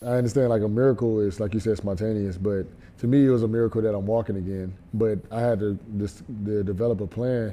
I understand like a miracle is like you said spontaneous, but to me it was a miracle that I'm walking again. But I had to, just, develop a plan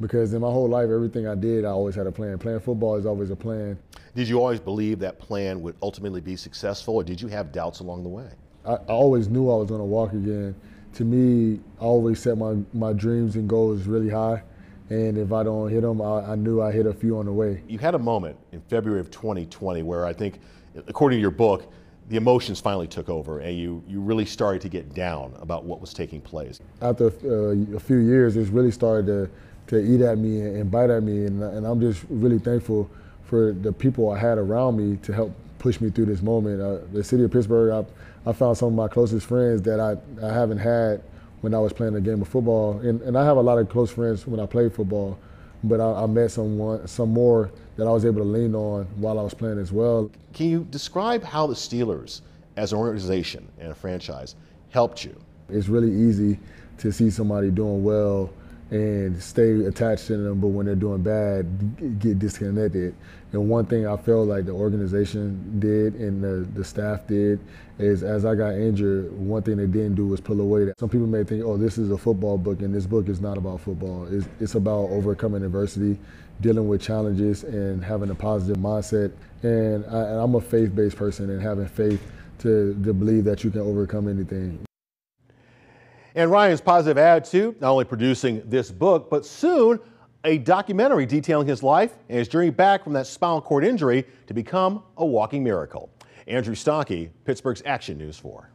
because in my whole life everything I did I always had a plan. Playing football is always a plan. Did you always believe that plan would ultimately be successful, or did you have doubts along the way? I, I always knew I was going to walk again. To me, I always set my, my dreams and goals really high. And if I don't hit them, I, I knew I hit a few on the way. You had a moment in February of 2020 where I think, according to your book, the emotions finally took over and you, you really started to get down about what was taking place. After uh, a few years, it's really started to, to eat at me and bite at me. And, and I'm just really thankful for the people I had around me to help push me through this moment. Uh, the city of Pittsburgh, I, I found some of my closest friends that I, I haven't had when I was playing a game of football. And, and I have a lot of close friends when I play football, but I, I met someone, some more that I was able to lean on while I was playing as well. Can you describe how the Steelers, as an organization and a franchise, helped you? It's really easy to see somebody doing well and stay attached to them, but when they're doing bad, get disconnected. And one thing I felt like the organization did and the, the staff did is as I got injured, one thing they didn't do was pull away. Some people may think, oh, this is a football book, and this book is not about football. It's, it's about overcoming adversity, dealing with challenges, and having a positive mindset. And, I, and I'm a faith-based person, and having faith to, to believe that you can overcome anything. And Ryan's positive attitude, not only producing this book, but soon a documentary detailing his life and his journey back from that spinal cord injury to become a walking miracle. Andrew Stockey, Pittsburgh's Action News 4.